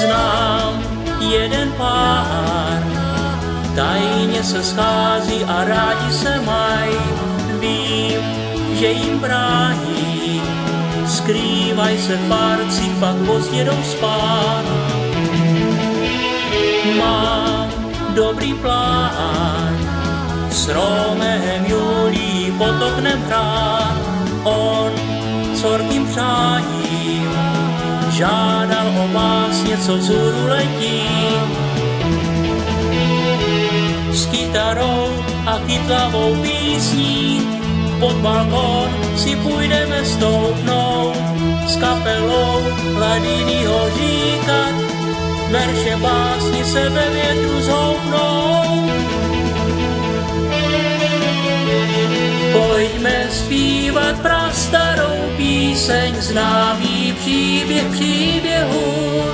Znám jeden pár, tajně se schází a rádi se mají. Vím, že jim brání, skrývaj se v párcích, pak pozdě jdou spát. Mám dobrý plán, s Romehem Julí potoknem hrát. On sorkým přáním žádal o něco vzhůru letí. S kytarou a kytlavou písní pod balkon si půjdeme stoupnout s kapelou hladinýho říkat, verše básni se ve větru zhoupnou. Pojďme zpívat prastarou píseň, známý příběh příběhu.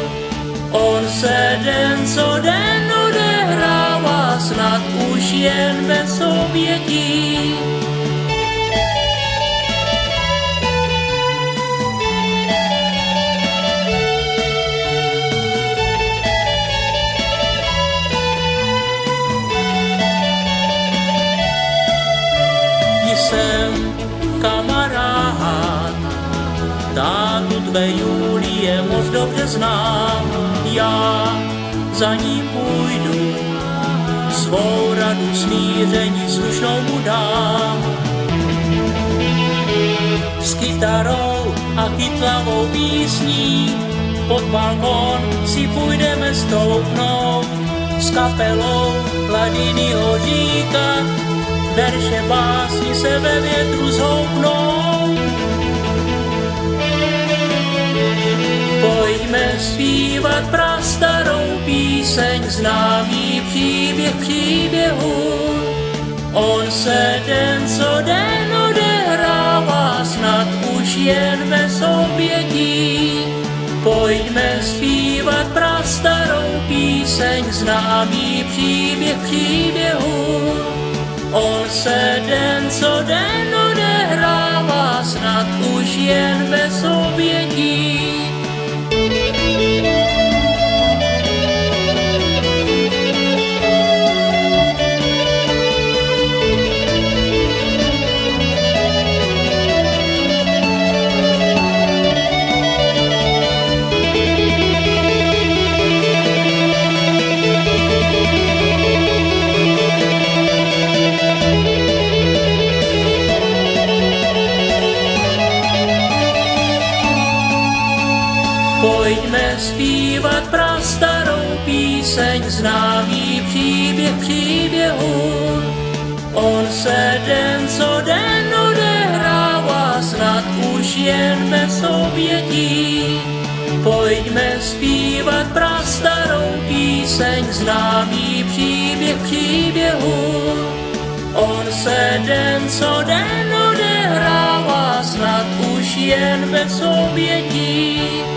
On se den co den odehrává, snad už jen bez obětí. jsem kamarád, tátu tvé Julie moc dobře znám, já za ní půjdu, svou radu smíření slušnou mu dám. S kytarou a kytlavou písní pod balkon si půjdeme stoupnout, s kapelou hladiny říkat, verše básni se ve větru zhoupnou. Zpívat prastarou píseň, známý příběh příběhu. On se den co den odehrává, snad už jen bez obětí. Pojďme zpívat prastarou píseň, známý příběh příběhu. On se den co den odehrává, snad už jen Pojďme zpívat prastarou píseň, známý příběh příběhu. On se den co den odehrává, snad už jen bez obětí. Pojďme zpívat prastarou píseň, známý příběh příběhu. On se den co den odehrává, snad už jen bez obětí.